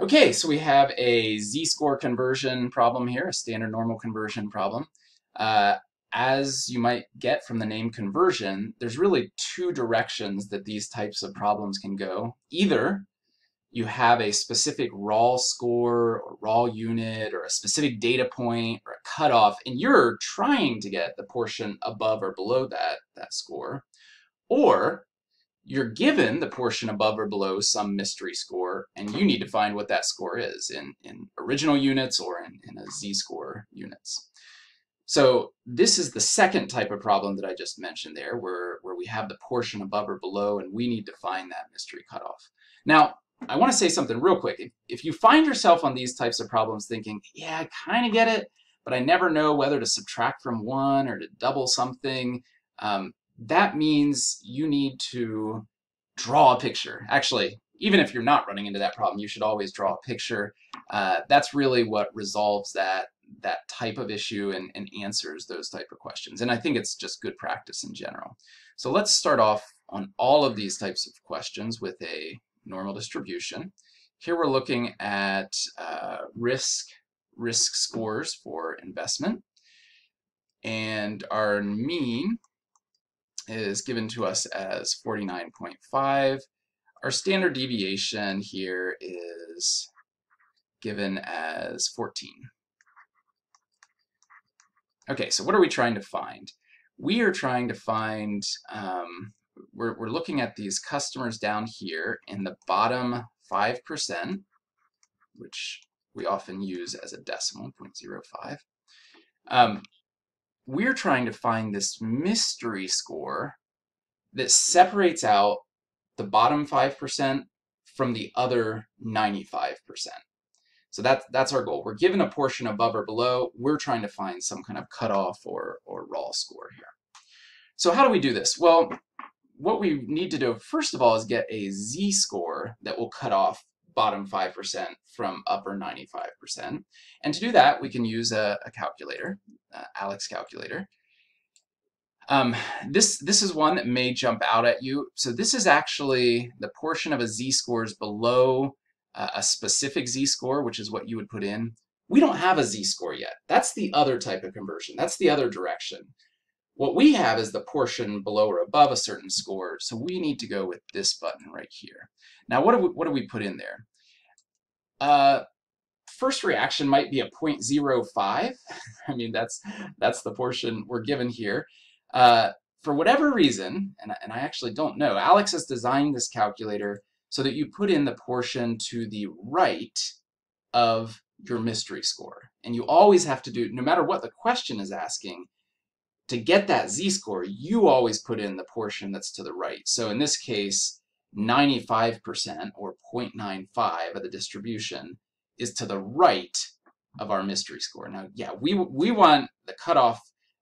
Okay, so we have a z-score conversion problem here, a standard normal conversion problem. Uh, as you might get from the name conversion, there's really two directions that these types of problems can go. Either you have a specific raw score or raw unit or a specific data point or a cutoff, and you're trying to get the portion above or below that, that score. Or you're given the portion above or below some mystery score, and you need to find what that score is in, in original units or in, in a z-score units. So this is the second type of problem that I just mentioned there, where, where we have the portion above or below, and we need to find that mystery cutoff. Now, I want to say something real quick. If, if you find yourself on these types of problems thinking, yeah, I kind of get it, but I never know whether to subtract from one or to double something, um, that means you need to draw a picture. Actually, even if you're not running into that problem, you should always draw a picture. Uh, that's really what resolves that that type of issue and, and answers those type of questions. And I think it's just good practice in general. So let's start off on all of these types of questions with a normal distribution. Here we're looking at uh, risk, risk scores for investment. And our mean is given to us as 49.5. Our standard deviation here is given as 14. Okay, so what are we trying to find? We are trying to find, um, we're, we're looking at these customers down here in the bottom 5%, which we often use as a decimal, 0.05. Um, we're trying to find this mystery score that separates out the bottom 5% from the other 95%. So that's, that's our goal. We're given a portion above or below. We're trying to find some kind of cutoff or, or raw score here. So how do we do this? Well, what we need to do, first of all, is get a z-score that will cut off bottom 5% from upper 95%. And to do that, we can use a, a calculator, uh, ALEKS calculator. Um, this, this is one that may jump out at you. So this is actually the portion of a z-scores below a specific z-score, which is what you would put in. We don't have a z-score yet. That's the other type of conversion. That's the other direction. What we have is the portion below or above a certain score, so we need to go with this button right here. Now, what do we, what do we put in there? Uh, first reaction might be a 0.05. I mean, that's, that's the portion we're given here. Uh, for whatever reason, and, and I actually don't know, ALEKS has designed this calculator so that you put in the portion to the right of your mystery score. And you always have to do, no matter what the question is asking, to get that z-score, you always put in the portion that's to the right. So in this case, 95% or 0.95 of the distribution is to the right of our mystery score. Now, yeah, we, we want the cutoff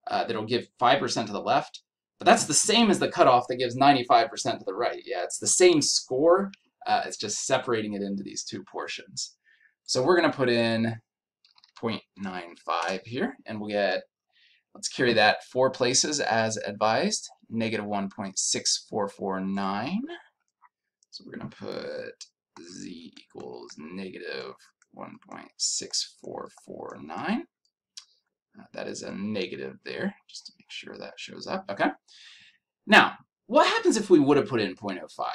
uh, that'll give 5% to the left, but that's the same as the cutoff that gives 95% to the right. Yeah, it's the same score. Uh, it's just separating it into these two portions. So we're going to put in 0.95 here, and we'll get, let's carry that four places as advised, negative 1.6449. So we're going to put z equals negative 1.6449. Uh, that is a negative there, just to make sure that shows up. Okay. Now, what happens if we would have put in 0.05?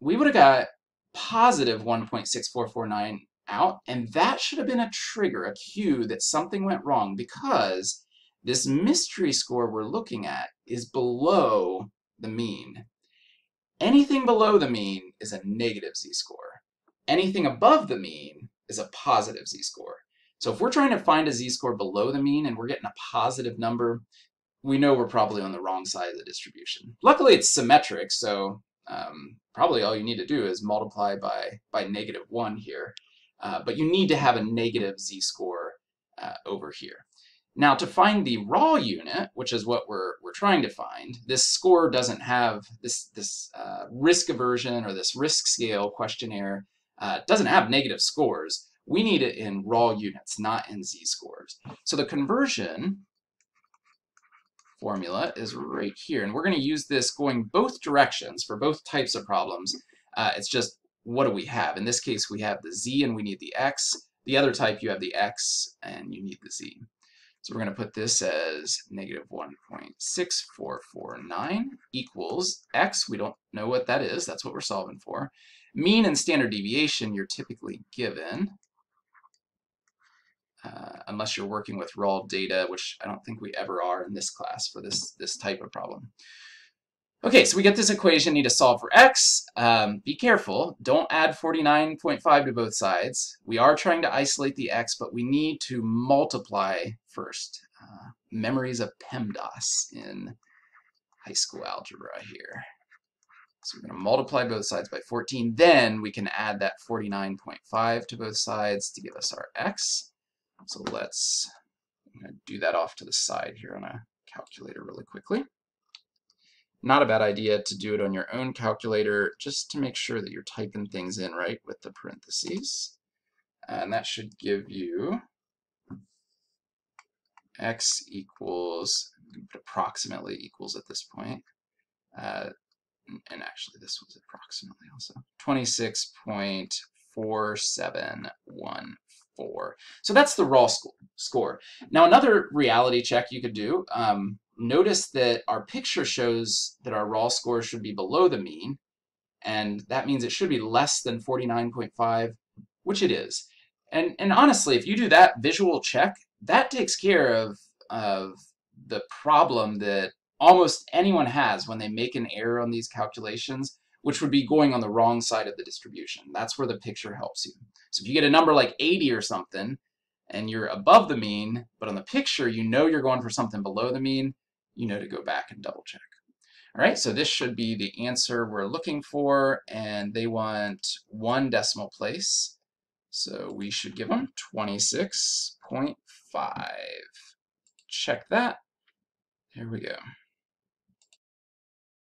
We would have got positive 1.6449 out, and that should have been a trigger, a cue that something went wrong because this mystery score we're looking at is below the mean. Anything below the mean is a negative z-score. Anything above the mean is a positive z-score. So if we're trying to find a z-score below the mean and we're getting a positive number, we know we're probably on the wrong side of the distribution. Luckily, it's symmetric, so um, probably all you need to do is multiply by, by negative 1 here. Uh, but you need to have a negative z-score uh, over here. Now to find the raw unit, which is what we're, we're trying to find, this score doesn't have this, this uh, risk aversion or this risk scale questionnaire uh, doesn't have negative scores. We need it in raw units, not in z-scores. So the conversion formula is right here. And we're going to use this going both directions for both types of problems. Uh, it's just what do we have? In this case, we have the z and we need the x. The other type, you have the x and you need the z. So we're going to put this as negative 1.6449 equals x. We don't know what that is. That's what we're solving for. Mean and standard deviation, you're typically given, uh, unless you're working with raw data, which I don't think we ever are in this class for this, this type of problem. Okay, so we get this equation, need to solve for x. Um, be careful, don't add 49.5 to both sides. We are trying to isolate the x, but we need to multiply first. Uh, memories of PEMDAS in high school algebra here. So we're going to multiply both sides by 14. Then we can add that 49.5 to both sides to give us our x. So let's do that off to the side here on a calculator really quickly. Not a bad idea to do it on your own calculator just to make sure that you're typing things in right with the parentheses. And that should give you x equals, approximately equals at this point, uh, and actually this was approximately also, 26.4714. So that's the raw sc score. Now another reality check you could do, um, notice that our picture shows that our raw score should be below the mean, and that means it should be less than 49.5, which it is. And, and honestly, if you do that visual check, that takes care of, of the problem that almost anyone has when they make an error on these calculations, which would be going on the wrong side of the distribution. That's where the picture helps you. So if you get a number like 80 or something, and you're above the mean, but on the picture you know you're going for something below the mean, you know to go back and double check. All right, so this should be the answer we're looking for, and they want one decimal place. So we should give them 26.5. Check that. Here we go.